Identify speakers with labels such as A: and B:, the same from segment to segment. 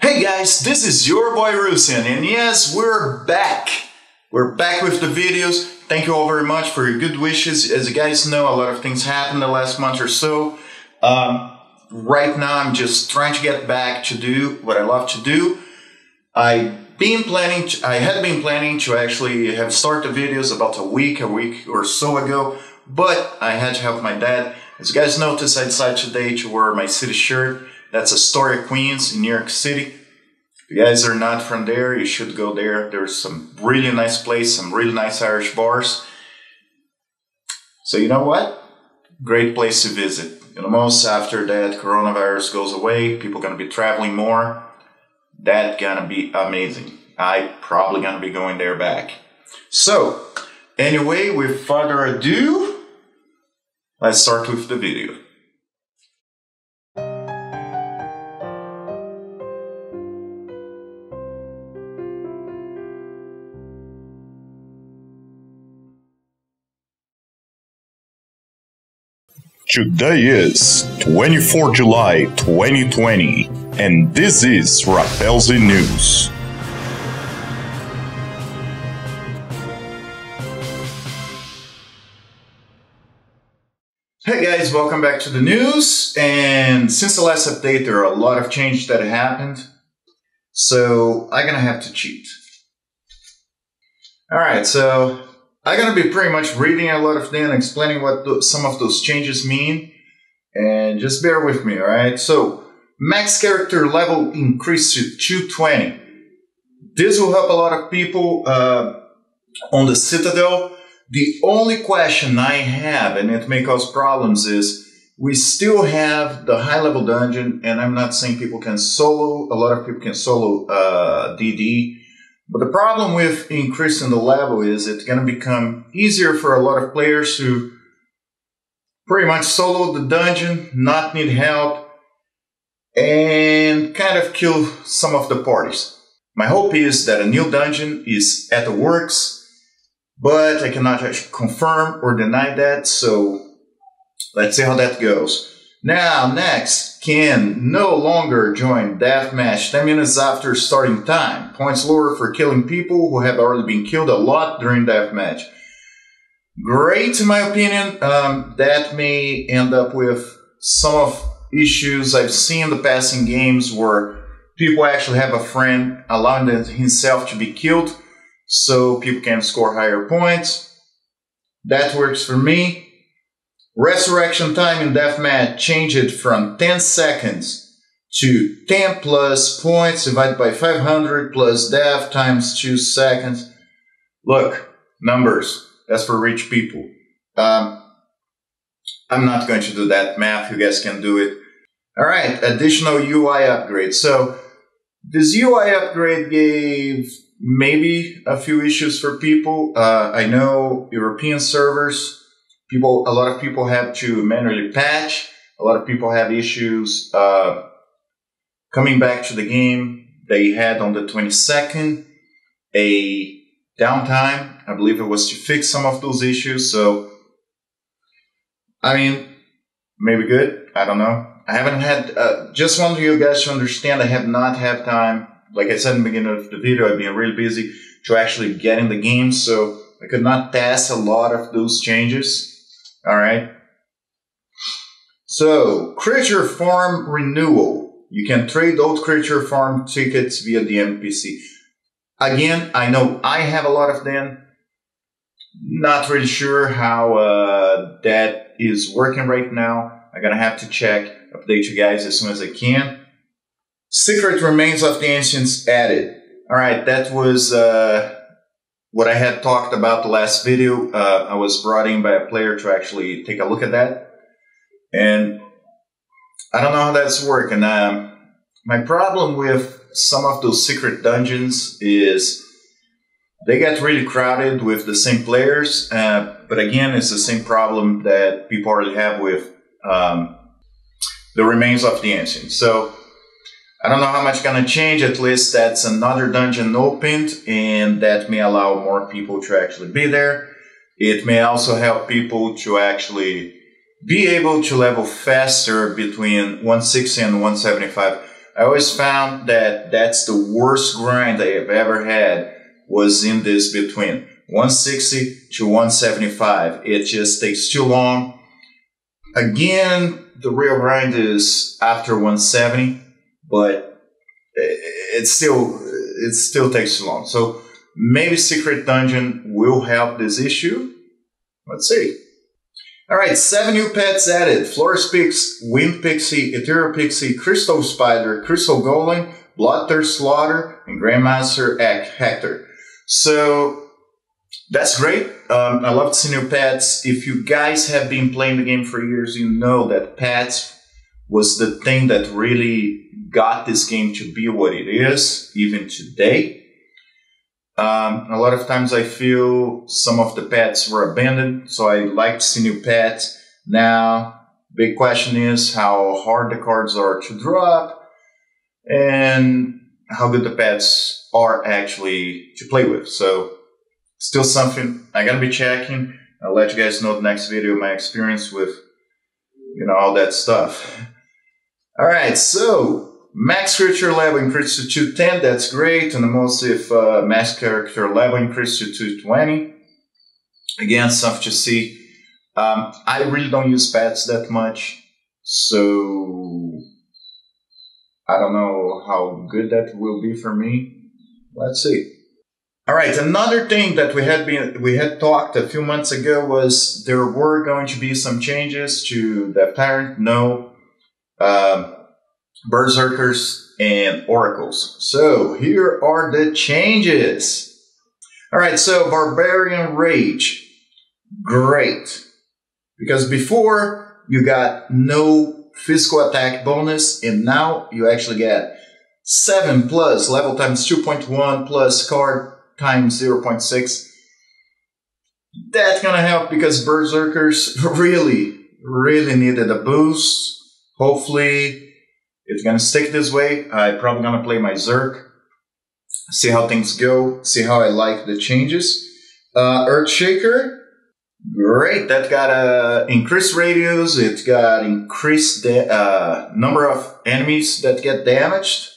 A: Hey guys, this is your boy Rusian, and yes, we're back. We're back with the videos. Thank you all very much for your good wishes. As you guys know, a lot of things happened the last month or so. Um, right now, I'm just trying to get back to do what I love to do. I been planning. To, I had been planning to actually have start the videos about a week, a week or so ago, but I had to help my dad. As you guys noticed, I decided today to wear my city shirt. That's Astoria, Queens in New York City. If you guys are not from there, you should go there. There's some really nice place, some really nice Irish bars. So you know what? Great place to visit. You know, most after that coronavirus goes away, people gonna be traveling more. That gonna be amazing. I probably gonna be going there back. So, anyway, with further ado, let's start with the video.
B: Today is 24 July 2020, and this is Rappelz News.
A: Hey guys, welcome back to the news. And since the last update, there are a lot of changes that happened. So I'm gonna have to cheat. All right, so I'm gonna be pretty much reading a lot of them, explaining what the, some of those changes mean, and just bear with me. All right, so max character level increased to 220. This will help a lot of people uh, on the Citadel. The only question I have, and it may cause problems, is we still have the high level dungeon, and I'm not saying people can solo. A lot of people can solo uh, DD, but the problem with increasing the level is it's going to become easier for a lot of players to pretty much solo the dungeon, not need help, and kind of kill some of the parties. My hope is that a new dungeon is at the works but I cannot confirm or deny that. So let's see how that goes. Now, next, can no longer join deathmatch 10 minutes after starting time. Points lower for killing people who have already been killed a lot during deathmatch. Great, in my opinion. Um, that may end up with some of issues I've seen in the past in games where people actually have a friend allowing himself to be killed so people can score higher points. That works for me. Resurrection time in deathmatch changed from 10 seconds to 10 plus points divided by 500 plus death times 2 seconds. Look, numbers. That's for rich people. Um, I'm not going to do that math. You guys can do it. All right, additional UI upgrade. So this UI upgrade gave maybe a few issues for people. Uh, I know European servers, people, a lot of people have to manually patch. A lot of people have issues uh, coming back to the game. They had on the 22nd a downtime. I believe it was to fix some of those issues. So, I mean, maybe good. I don't know. I haven't had, uh, just want you guys to understand, I have not had time like I said in the beginning of the video, I've been really busy to actually get in the game, so I could not test a lot of those changes. All right. So, creature farm renewal. You can trade old creature farm tickets via the NPC. Again, I know I have a lot of them. Not really sure how uh, that is working right now. I'm gonna have to check, update you guys as soon as I can. Secret Remains of the Ancients added. All right, that was uh, what I had talked about the last video. Uh, I was brought in by a player to actually take a look at that. And I don't know how that's working. Um, my problem with some of those secret dungeons is they get really crowded with the same players. Uh, but again, it's the same problem that people already have with um, the Remains of the Ancients. So I don't know how much gonna change. At least that's another dungeon opened, and that may allow more people to actually be there. It may also help people to actually be able to level faster between 160 and 175. I always found that that's the worst grind I have ever had was in this between 160 to 175. It just takes too long. Again, the real grind is after 170, but it still it still takes too long. So maybe Secret Dungeon will help this issue. Let's see. All right, seven new pets added: Florist Pix, Wind Pixie, Ethereal Pixie, Crystal Spider, Crystal Golem, Bloodthirst Slaughter, and Grandmaster Hector. So that's great. Um, I love to see new pets. If you guys have been playing the game for years, you know that pets was the thing that really got this game to be what it is, even today. Um, a lot of times I feel some of the pets were abandoned, so I like to see new pets. Now, big question is how hard the cards are to drop and how good the pets are actually to play with. So, still something I gotta be checking. I'll let you guys know the next video my experience with, you know, all that stuff. All right, so Max creature level increased to 210, that's great. And the most if uh, max character level increased to 220. Again, stuff to see. Um, I really don't use pets that much, so I don't know how good that will be for me. Let's see. All right, another thing that we had been we had talked a few months ago was there were going to be some changes to the parent no. Um, berserkers, and oracles. So here are the changes. All right, so barbarian rage, great, because before you got no physical attack bonus, and now you actually get seven plus level times two point one plus card times zero point six. That's gonna help because berserkers really, really needed a boost. Hopefully, it's gonna stick this way. I'm probably gonna play my Zerk, see how things go, see how I like the changes. Uh, Earthshaker, great. That got a increased radius. It got increased da- uh, number of enemies that get damaged.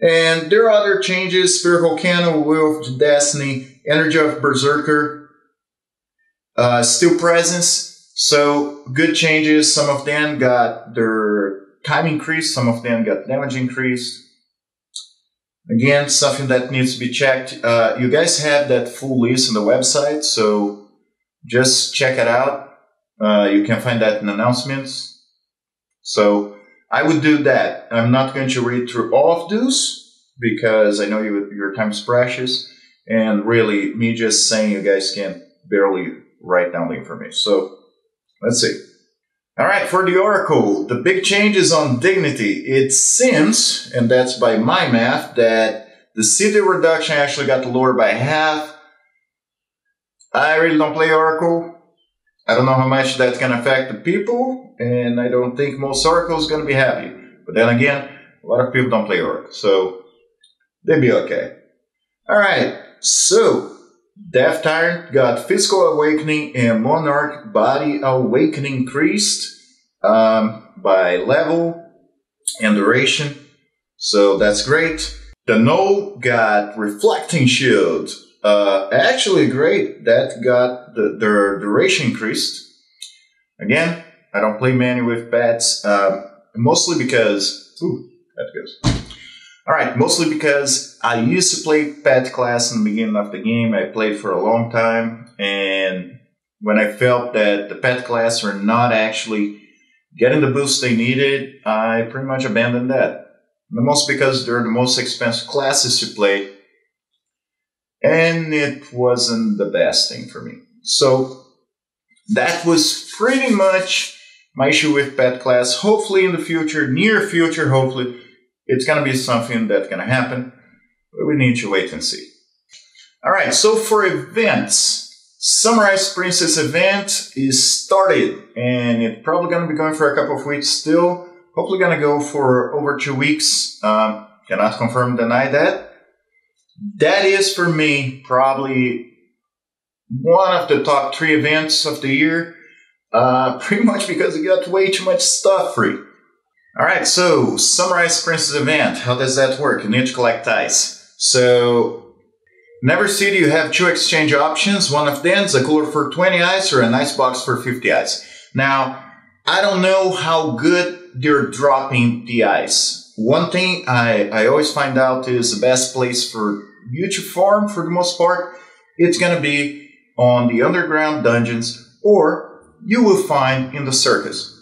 A: And there are other changes: Spherical Cannon, Wheel of Destiny, Energy of Berserker, uh, Steel Presence. So good changes. Some of them got their time increased, some of them got damage increased. Again, something that needs to be checked. Uh, you guys have that full list on the website, so just check it out. Uh, you can find that in announcements. So I would do that. I'm not going to read through all of those because I know you, your time is precious. And really, me just saying you guys can barely write down the information. So let's see. All right, for the Oracle, the big change is on Dignity. It seems, and that's by my math, that the city reduction actually got lowered by half. I really don't play Oracle. I don't know how much that's going to affect the people, and I don't think most Oracles going to be happy. But then again, a lot of people don't play Oracle, so they'd be okay. All right, so Death Tyrant got Physical Awakening and Monarch Body Awakening increased um, by level and duration. So that's great. The Null got Reflecting Shield. Uh, actually, great. That got the, the duration increased. Again, I don't play many with bats, um, mostly because. Ooh, that goes. All right, mostly because I used to play pet class in the beginning of the game. I played for a long time, and when I felt that the pet class were not actually getting the boost they needed, I pretty much abandoned that. The most because they're the most expensive classes to play, and it wasn't the best thing for me. So that was pretty much my issue with pet class. Hopefully, in the future, near future, hopefully it's going to be something that's going to happen, we need to wait and see. All right, so for events, Sunrise Princess event is started, and it's probably going to be going for a couple of weeks still. Hopefully, going to go for over two weeks. Um, cannot confirm, deny that. That is for me probably one of the top three events of the year. Uh, pretty much because it got way too much stuff free. All right, so Summer Ice Princess event. How does that work? You need to collect ice. So, Never City, you have two exchange options. One of them is a cooler for 20 ice or an ice box for 50 ice. Now, I don't know how good they're dropping the ice. One thing I, I always find out is the best place for you to farm for the most part, it's going to be on the underground dungeons or you will find in the circus.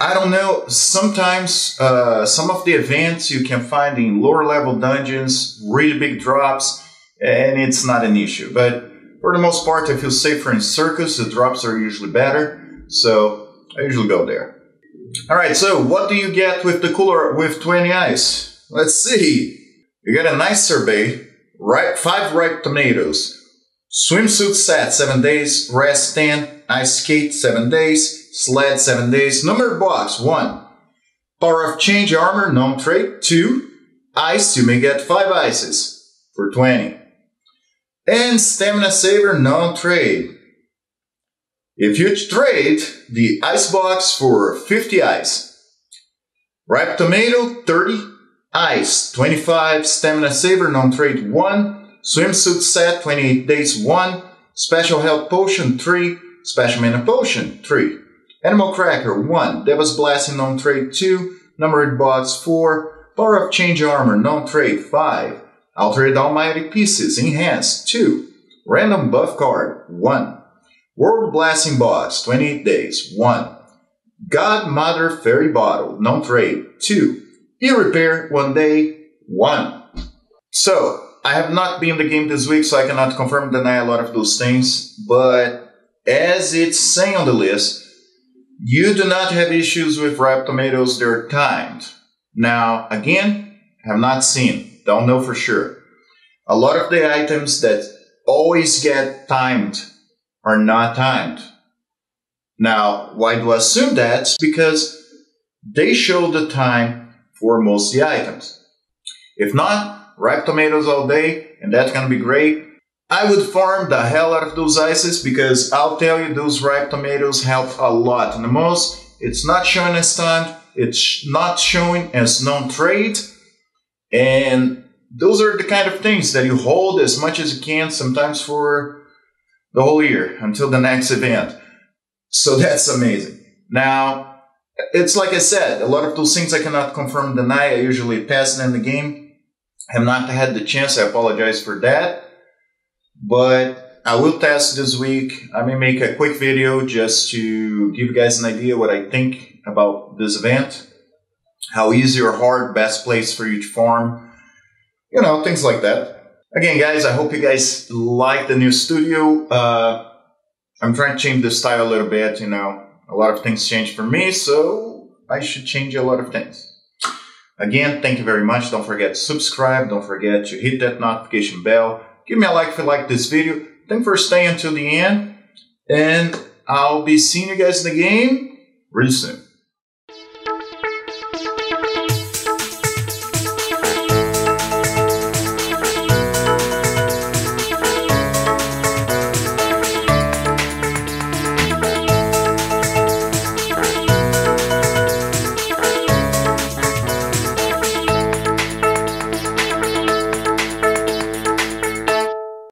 A: I don't know. Sometimes uh, some of the events you can find in lower level dungeons, really big drops, and it's not an issue. But for the most part, I feel safer in circus. The drops are usually better, so I usually go there. All right. So what do you get with the cooler with 20 ice? Let's see. You get a nice survey, right? Five ripe tomatoes, swimsuit set seven days, rest ten, ice skate seven days Sled 7 days. Number box 1. Power of Change Armor, non-trade. 2. Ice, you may get 5 ices for 20. And Stamina Saver, non-trade. If you trade the ice box for 50 ice. Ripe Tomato, 30. Ice, 25. Stamina Saver, non-trade 1. Swimsuit set, 28 days 1. Special Health Potion, 3. Special Mana Potion, 3. Animal Cracker 1. Devil's Blessing non trade 2. Numbered Box 4. Power of Change Armor non trade 5. Altered Almighty Pieces Enhanced 2. Random Buff Card 1. World Blessing Box 28 Days 1. God Mother Fairy Bottle non trade 2. E Repair 1 Day 1. So, I have not been in the game this week, so I cannot confirm deny a lot of those things, but as it's saying on the list, you do not have issues with ripe tomatoes, they're timed. Now, again, have not seen, don't know for sure. A lot of the items that always get timed are not timed. Now, why do I assume that? Because they show the time for most of the items. If not, ripe tomatoes all day, and that's gonna be great. I would farm the hell out of those ices because I'll tell you those ripe tomatoes help a lot. And the most, it's not showing as timed, it's not showing as non-trade, and those are the kind of things that you hold as much as you can, sometimes for the whole year until the next event. So that's amazing. Now, it's like I said, a lot of those things I cannot confirm deny. I usually pass them in the game. I have not had the chance. I apologize for that but I will test this week. I may make a quick video just to give you guys an idea what I think about this event, how easy or hard, best place for you to farm, you know, things like that. Again, guys, I hope you guys like the new studio. Uh, I'm trying to change the style a little bit, you know, a lot of things changed for me, so I should change a lot of things. Again, thank you very much. Don't forget to subscribe. Don't forget to hit that notification bell Give me a like if you like this video. Thanks for staying until the end. And I'll be seeing you guys in the game really soon.